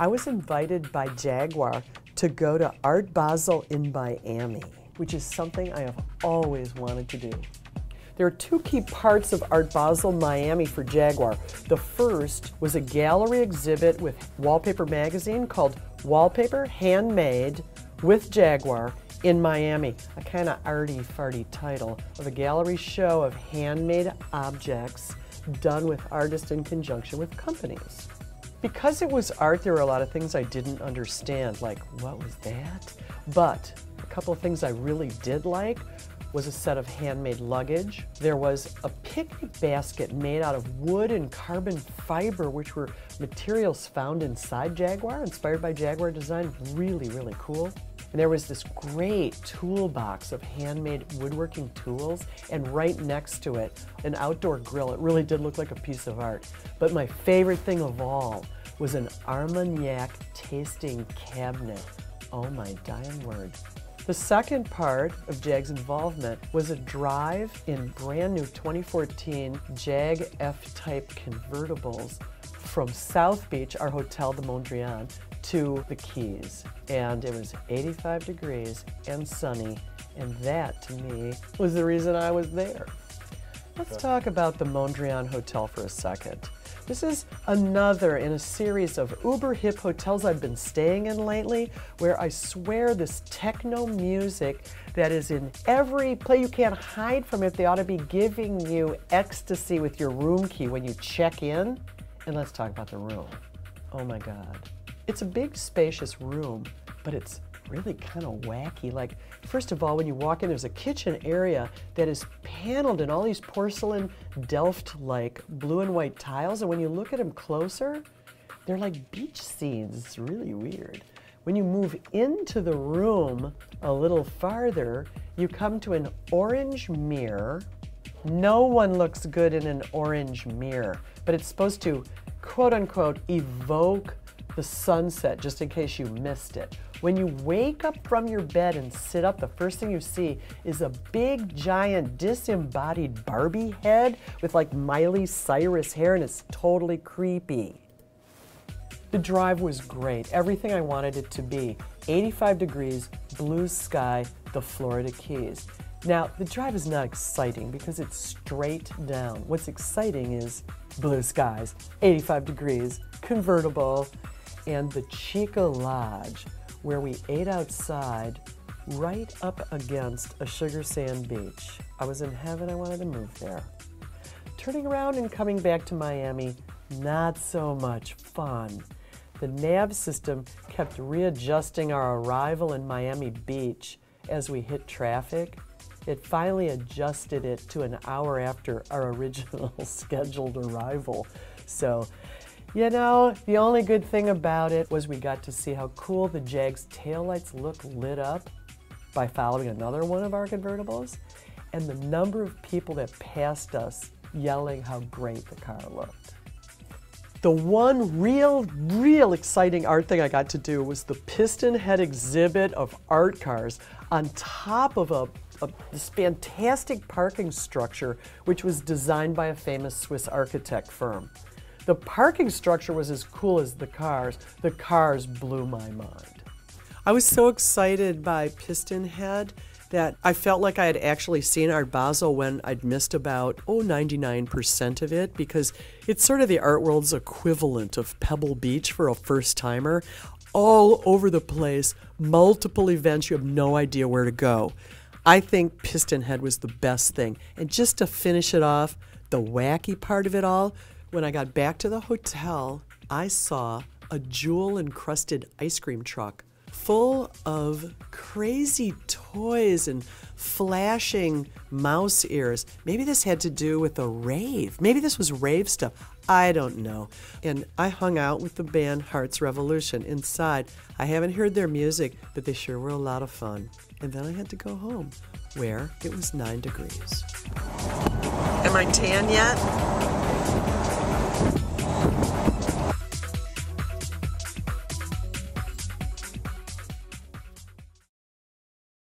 I was invited by Jaguar to go to Art Basel in Miami, which is something I have always wanted to do. There are two key parts of Art Basel Miami for Jaguar. The first was a gallery exhibit with Wallpaper Magazine called Wallpaper Handmade with Jaguar in Miami, a kind of arty farty title of a gallery show of handmade objects done with artists in conjunction with companies. Because it was art, there were a lot of things I didn't understand, like what was that? But a couple of things I really did like was a set of handmade luggage. There was a picnic basket made out of wood and carbon fiber, which were materials found inside Jaguar, inspired by Jaguar design. Really, really cool. And there was this great toolbox of handmade woodworking tools, and right next to it, an outdoor grill. It really did look like a piece of art. But my favorite thing of all was an Armagnac tasting cabinet. Oh my dying word. The second part of JAG's involvement was a drive in brand new 2014 JAG F-type convertibles from South Beach, our hotel, the Mondrian, to the Keys. And it was 85 degrees and sunny, and that, to me, was the reason I was there. Let's talk about the Mondrian Hotel for a second. This is another in a series of uber hip hotels I've been staying in lately where I swear this techno music that is in every play you can't hide from it. They ought to be giving you ecstasy with your room key when you check in. And let's talk about the room. Oh my God. It's a big, spacious room, but it's really kind of wacky. Like, first of all, when you walk in, there's a kitchen area that is paneled in all these porcelain Delft-like blue and white tiles. And when you look at them closer, they're like beach scenes. It's really weird. When you move into the room a little farther, you come to an orange mirror. No one looks good in an orange mirror, but it's supposed to quote unquote evoke the sunset just in case you missed it. When you wake up from your bed and sit up, the first thing you see is a big, giant, disembodied Barbie head with like Miley Cyrus hair, and it's totally creepy. The drive was great, everything I wanted it to be. 85 degrees, blue sky, the Florida Keys. Now, the drive is not exciting because it's straight down. What's exciting is blue skies, 85 degrees, convertible, and the Cheeca Lodge, where we ate outside right up against a sugar sand beach. I was in heaven, I wanted to move there. Turning around and coming back to Miami, not so much fun. The nav system kept readjusting our arrival in Miami Beach as we hit traffic. It finally adjusted it to an hour after our original scheduled arrival. So you know, the only good thing about it was we got to see how cool the Jag's taillights look lit up by following another one of our convertibles, and the number of people that passed us yelling how great the car looked. The one real, real exciting art thing I got to do was the piston head exhibit of art cars on top of a, a, this fantastic parking structure, which was designed by a famous Swiss architect firm. The parking structure was as cool as the cars. The cars blew my mind. I was so excited by Piston Head that I felt like I had actually seen Art Basel when I'd missed about, oh, 99% of it because it's sort of the art world's equivalent of Pebble Beach for a first timer. All over the place, multiple events, you have no idea where to go. I think Piston Head was the best thing. And just to finish it off, the wacky part of it all, when I got back to the hotel, I saw a jewel encrusted ice cream truck full of crazy toys and flashing mouse ears. Maybe this had to do with a rave. Maybe this was rave stuff. I don't know. And I hung out with the band Hearts Revolution inside. I haven't heard their music, but they sure were a lot of fun. And then I had to go home, where it was nine degrees. Am I tan yet?